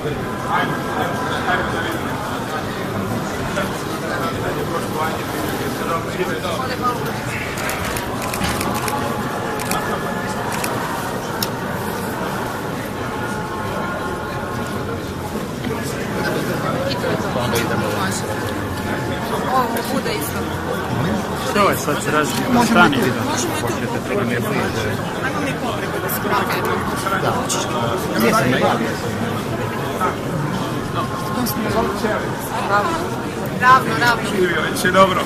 Što je sad se razli na strani vidjeti? Možemo i tu poprebe. Ajmo mi poprebe da skrake. Da. Jesam, ja. Ravno, ravno. Će dobro.